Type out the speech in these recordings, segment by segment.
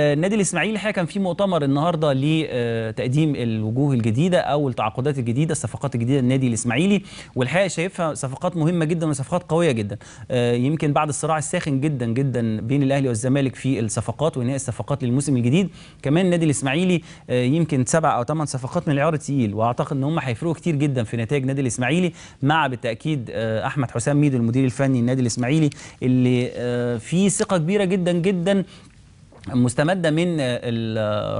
النادي الإسماعيلي الحقيقة كان في مؤتمر النهارده لتقديم الوجوه الجديدة أو التعاقدات الجديدة الصفقات الجديدة للنادي الإسماعيلي. والحقيقة شايفها صفقات مهمة جدا وصفقات قوية جدا. يمكن بعد الصراع الساخن جدا جدا بين الأهلي والزمالك في الصفقات وانهاء الصفقات للموسم الجديد. كمان النادي الإسماعيلي يمكن سبع أو ثمان صفقات من العيار الثقيل وأعتقد إن هم هيفرقوا كتير جدا في نتائج النادي الإسماعيلي مع بالتأكيد أحمد حسام ميدو المدير الفني للنادي الإسماعيلي اللي في ثقة كبيرة جدا جدا مستمدة من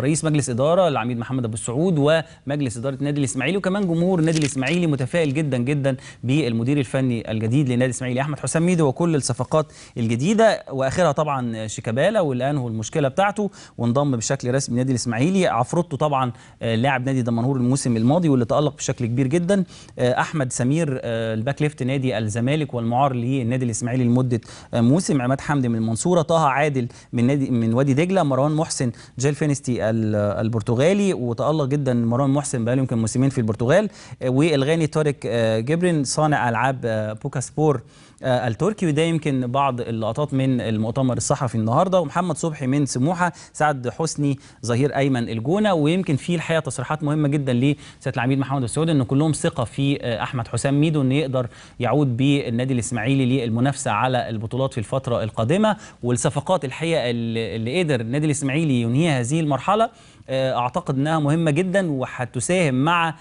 رئيس مجلس إدارة العميد محمد أبو السعود ومجلس إدارة النادي الإسماعيلي وكمان جمهور النادي الإسماعيلي متفائل جدا جدا بالمدير الفني الجديد للنادي الإسماعيلي أحمد حسام ميدو وكل الصفقات الجديدة وآخرها طبعا شيكابالا واللي انهوا المشكلة بتاعته وانضم بشكل رسمي للنادي الإسماعيلي. عفروتو طبعا لاعب نادي دمنهور الموسم الماضي واللي تألق بشكل كبير جدا. أحمد سمير ال back left نادي الزمالك والمعار للنادي الإسماعيلي لمدة موسم. عماد حمدي من المنصوره طه عادل من نادي من وادي دجلة مروان محسن جيل فيسنتي البرتغالي وتألق جدا مروان محسن بقاله يمكن موسمين في البرتغال. والغاني طارق جبرين صانع ألعاب بوكا سبور التركي. وده يمكن بعض اللقطات من المؤتمر الصحفي النهارده. ومحمد صبحي من سموحة سعد حسني ظهير أيمن الجونة. ويمكن في الحقيقة تصريحات مهمة جدا لسيادة العميد محمد السعودي ان كلهم ثقة في أحمد حسام ميدو إنه يقدر يعود بالنادي الإسماعيلي للمنافسة على البطولات في الفترة القادمة. والصفقات الحقيقة اللي قدر النادي الإسماعيلي ينهي هذه المرحلة أعتقد إنها مهمة جدا وهتساهم مع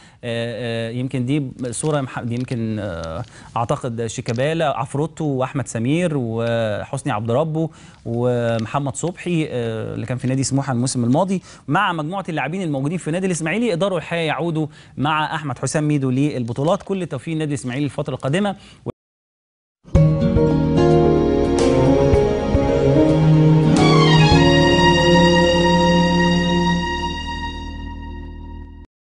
يمكن دي صورة يمكن أعتقد شيكابالا عفروتو وأحمد سمير وحسني عبد ربه ومحمد صبحي اللي كان في نادي سموحة الموسم الماضي مع مجموعة اللاعبين الموجودين في نادي الإسماعيلي قدروا الحقيقة يعودوا مع أحمد حسام ميدو للبطولات. كل توفيق النادي الإسماعيلي الفترة القادمة.